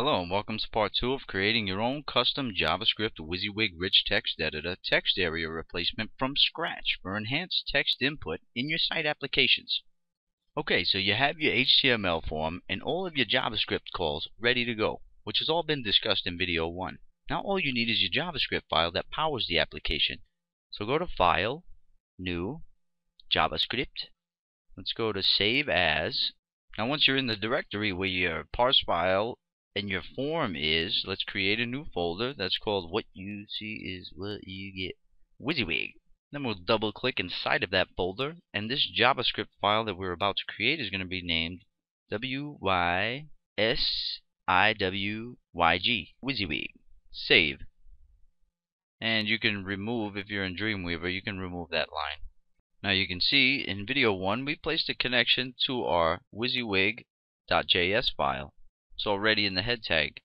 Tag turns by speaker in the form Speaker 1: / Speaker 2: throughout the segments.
Speaker 1: Hello and welcome to part 2 of creating your own custom JavaScript WYSIWYG rich text editor text area replacement from scratch for enhanced text input in your site applications. Okay, so you have your HTML form and all of your JavaScript calls ready to go, which has all been discussed in video 1. Now all you need is your JavaScript file that powers the application. So go to File, New, JavaScript. Let's go to Save As. Now once you're in the directory where your parse file and your form is, let's create a new folder that's called what you see is what you get WYSIWYG. Then we'll double click inside of that folder and this JavaScript file that we're about to create is going to be named W-Y-S-I-W-Y-G WYSIWYG. Save. And you can remove, if you're in Dreamweaver, you can remove that line. Now you can see in video 1 we placed a connection to our WYSIWYG.js file. It's already in the head tag.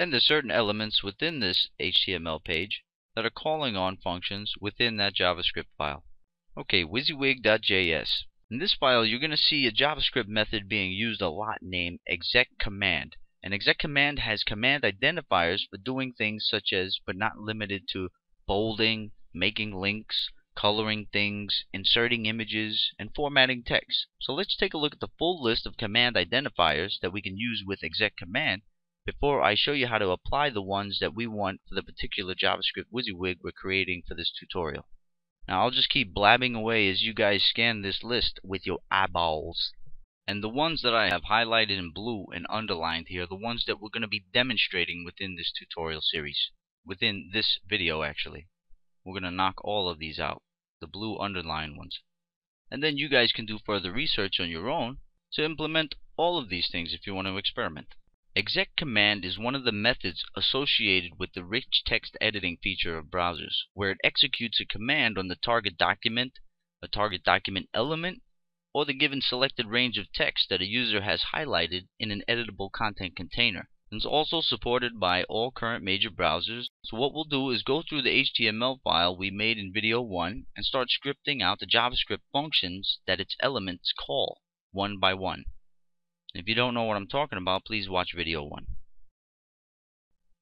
Speaker 1: And there's certain elements within this HTML page that are calling on functions within that JavaScript file. Okay, WYSIWYG.js. In this file, you're going to see a JavaScript method being used a lot named exec command. An exec command has command identifiers for doing things such as, but not limited to, bolding, making links, coloring things, inserting images, and formatting text. So let's take a look at the full list of command identifiers that we can use with exec command before I show you how to apply the ones that we want for the particular JavaScript WYSIWYG we're creating for this tutorial. Now I'll just keep blabbing away as you guys scan this list with your eyeballs. And the ones that I have highlighted in blue and underlined here are the ones that we're going to be demonstrating within this tutorial series. Within this video actually. We're going to knock all of these out the blue underlined ones. And then you guys can do further research on your own to implement all of these things if you want to experiment. Exec command is one of the methods associated with the rich text editing feature of browsers, where it executes a command on the target document, a target document element, or the given selected range of text that a user has highlighted in an editable content container. It's also supported by all current major browsers. So what we'll do is go through the HTML file we made in video 1 and start scripting out the JavaScript functions that its elements call one by one. If you don't know what I'm talking about, please watch video 1.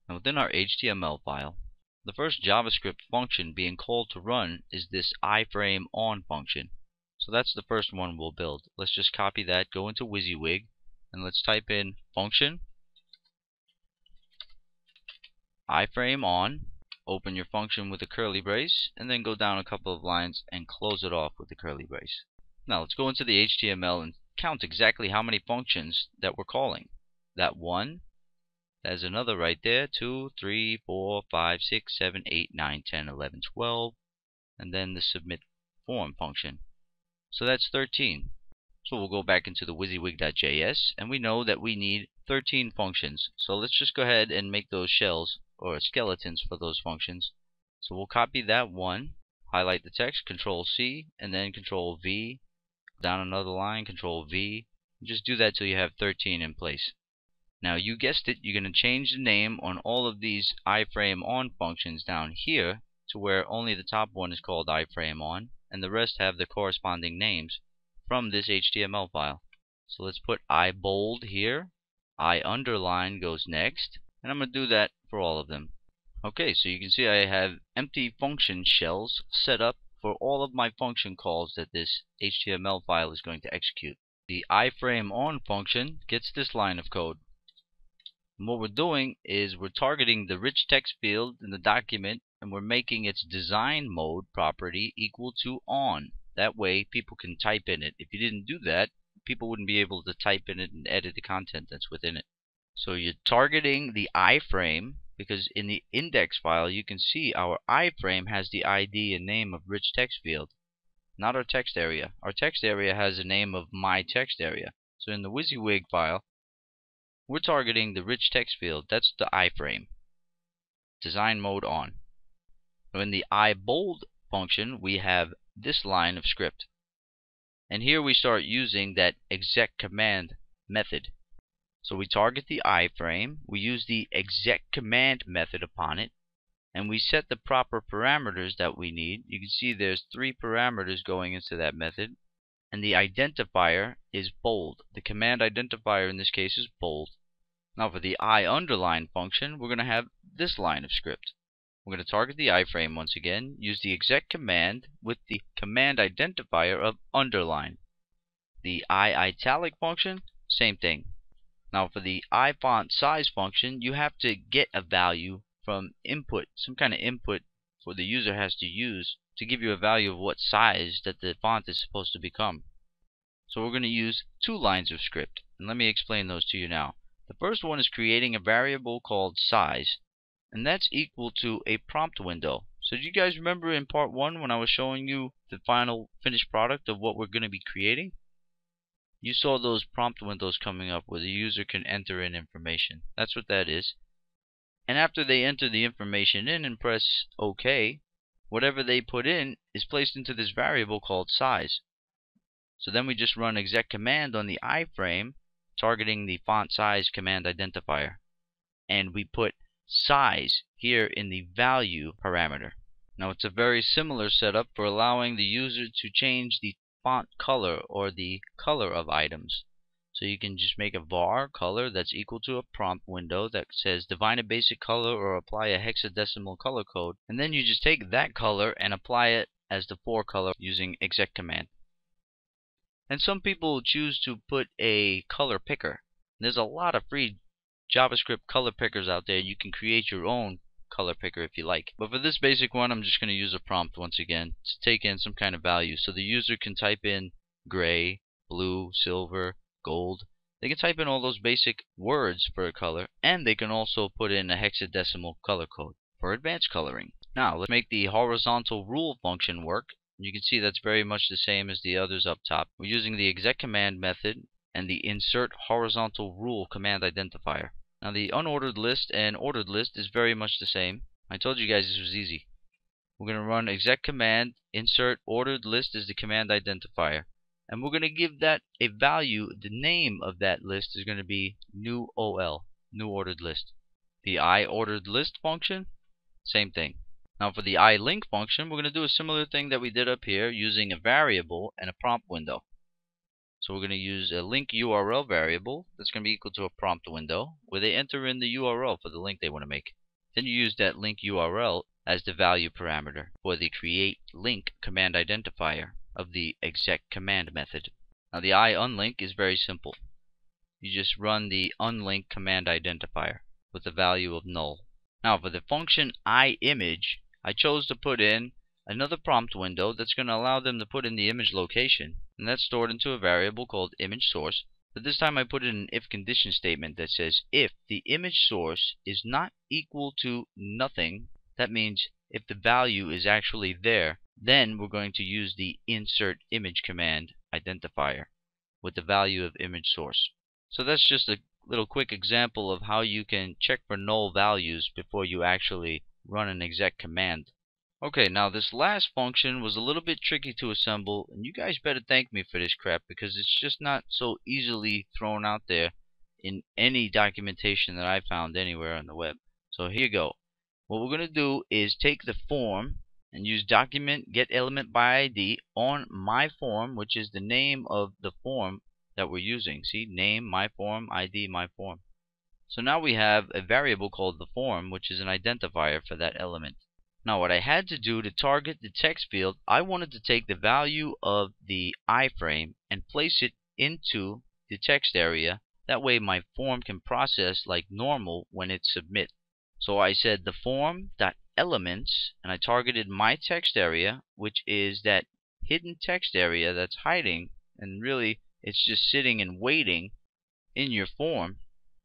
Speaker 1: Now within our HTML file, the first JavaScript function being called to run is this iframe on function. So that's the first one we'll build. Let's just copy that, go into WYSIWYG, and let's type in function iframe on, open your function with a curly brace, and then go down a couple of lines and close it off with the curly brace. Now let's go into the HTML and count exactly how many functions that we're calling. That one, there's another right there, two, three, four, five, six, seven, eight, nine, ten, eleven, twelve, and then the submit form function. So that's 13. So we'll go back into the WYSIWYG.js and we know that we need 13 functions. So let's just go ahead and make those shells or skeletons for those functions. So we'll copy that one, highlight the text, Control C, and then Control V, down another line, Control V. Just do that till you have 13 in place. Now you guessed it, you're going to change the name on all of these iframe on functions down here to where only the top one is called iframe on and the rest have the corresponding names from this HTML file. So let's put I bold here, I underline goes next, and I'm going to do that for all of them. Okay, so you can see I have empty function shells set up for all of my function calls that this HTML file is going to execute. The iframe on function gets this line of code. And what we're doing is we're targeting the rich text field in the document and we're making its design mode property equal to on. That way people can type in it. If you didn't do that, people wouldn't be able to type in it and edit the content that's within it. So you're targeting the iframe because in the index file you can see our iframe has the ID and name of rich text field, not our text area. Our text area has the name of my text area. So in the WYSIWYG file, we're targeting the rich text field. That's the iframe. Design mode on. So in the iBold function, we have this line of script. And here we start using that exec command method. So we target the iframe, we use the exec command method upon it, and we set the proper parameters that we need. You can see there's three parameters going into that method, and the identifier is bold. The command identifier in this case is bold. Now for the I underline function, we're going to have this line of script. We're going to target the iframe once again, use the exec command with the command identifier of underline. The I italic function, same thing. Now for the I font size function, you have to get a value from input, some kind of input for the user has to use to give you a value of what size that the font is supposed to become. So we're going to use two lines of script, and let me explain those to you now. The first one is creating a variable called size, and that's equal to a prompt window. So do you guys remember in part 1 when I was showing you the final finished product of what we're going to be creating? You saw those prompt windows coming up where the user can enter in information. That's what that is. And after they enter the information in and press OK, whatever they put in is placed into this variable called size. So then we just run exec command on the iframe targeting the font size command identifier. And we put size here in the value parameter. Now it's a very similar setup for allowing the user to change the font color or the color of items. So you can just make a var color that's equal to a prompt window that says define a basic color or apply a hexadecimal color code. And then you just take that color and apply it as the for color using exec command. And some people choose to put a color picker. There's a lot of free JavaScript color pickers out there. You can create your own color picker if you like. But for this basic one, I'm just going to use a prompt once again to take in some kind of value. So the user can type in gray, blue, silver, gold. They can type in all those basic words for a color, and they can also put in a hexadecimal color code for advanced coloring. Now, let's make the horizontal rule function work. You can see that's very much the same as the others up top. We're using the exec command method and the insert horizontal rule command identifier. Now the unordered list and ordered list is very much the same. I told you guys this was easy. We're going to run exec command insert ordered list as the command identifier. And we're going to give that a value. The name of that list is going to be new OL, new ordered list. The I ordered list function, same thing. Now for the I link function, we're going to do a similar thing that we did up here using a variable and a prompt window. So we're going to use a link URL variable that's going to be equal to a prompt window where they enter in the URL for the link they want to make. Then you use that link URL as the value parameter for the create link command identifier of the exec command method. Now the iUnlink is very simple. You just run the unlink command identifier with the value of null. Now for the function iImage, I chose to put in another prompt window that's going to allow them to put in the image location and that's stored into a variable called image source. But this time I put in an if condition statement that says if the image source is not equal to nothing, that means if the value is actually there, then we're going to use the insert image command identifier with the value of image source. So that's just a little quick example of how you can check for null values before you actually run an exec command. Okay, now this last function was a little bit tricky to assemble, and you guys better thank me for this crap because it's just not so easily thrown out there in any documentation that I found anywhere on the web. So here you go. What we're going to do is take the form and use document get element by ID on my form, which is the name of the form that we're using. See, name, my form, ID, my form. So now we have a variable called the form, which is an identifier for that element. Now what I had to do to target the text field, I wanted to take the value of the iframe and place it into the text area. That way my form can process like normal when it submit. So I said the form dot elements and I targeted my text area, which is that hidden text area that's hiding and really it's just sitting and waiting in your form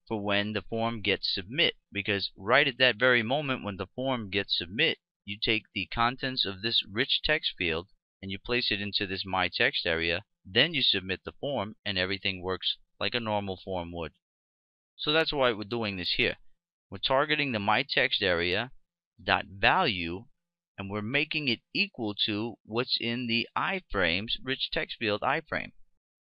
Speaker 1: for when the form gets submit because right at that very moment when the form gets submit you take the contents of this rich text field and you place it into this my text area then you submit the form and everything works like a normal form would. So that's why we're doing this here. We're targeting the my text area dot value and we're making it equal to what's in the iframes rich text field iframe.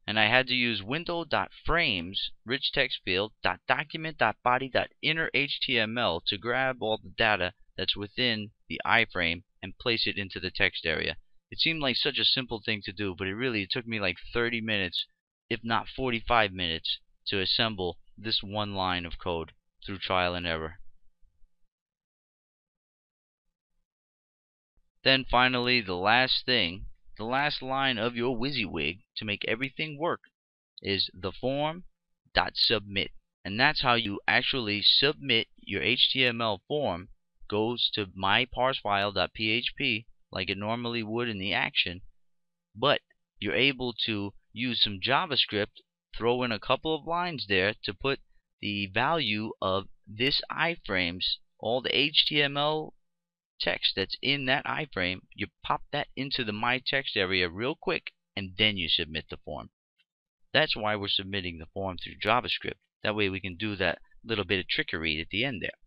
Speaker 1: And I had to use window.frames rich text field dot document dot body dot inner HTML to grab all the data that's within the iframe and place it into the text area. It seemed like such a simple thing to do, but it really it took me like 30 minutes, if not 45 minutes, to assemble this one line of code through trial and error. Then finally, the last thing, the last line of your WYSIWYG to make everything work is the form.submit. And that's how you actually submit your HTML form goes to my myparsefile.php like it normally would in the action, but you're able to use some JavaScript, throw in a couple of lines there to put the value of this iframes, all the HTML text that's in that iframe, you pop that into the my text area real quick and then you submit the form. That's why we're submitting the form through JavaScript. That way we can do that little bit of trickery at the end there.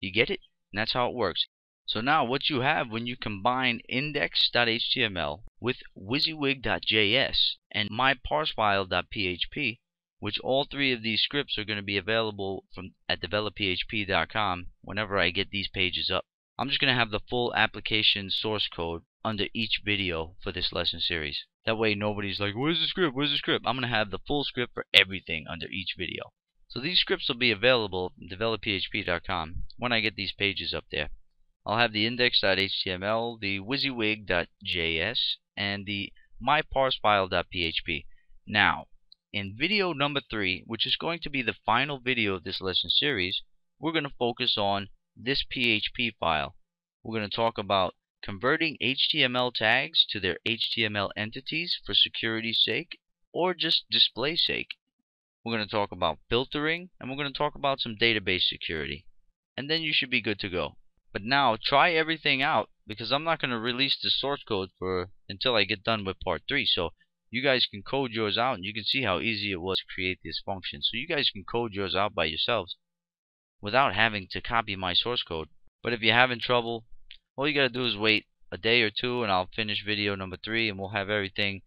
Speaker 1: You get it? And that's how it works. So now what you have when you combine index.html with wysiwyg.js and myparsefile.php, which all three of these scripts are going to be available from at developphp.com whenever I get these pages up. I'm just going to have the full application source code under each video for this lesson series. That way nobody's like, where's the script? Where's the script? I'm going to have the full script for everything under each video. So these scripts will be available at developphp.com when I get these pages up there. I'll have the index.html, the wysiwyg.js, and the myparsefile.php. Now, in video number three, which is going to be the final video of this lesson series, we're going to focus on this PHP file. We're going to talk about converting HTML tags to their HTML entities for security's sake or just display sake. We're going to talk about filtering and we're going to talk about some database security. And then you should be good to go. But now try everything out because I'm not going to release the source code for until I get done with part 3. So you guys can code yours out and you can see how easy it was to create this function. So you guys can code yours out by yourselves without having to copy my source code. But if you're having trouble, all you gotta do is wait a day or two and I'll finish video number three and we'll have everything,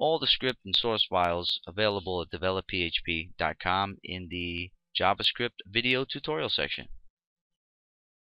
Speaker 1: all the script and source files available at developphp.com in the JavaScript video tutorial section.